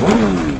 Boom.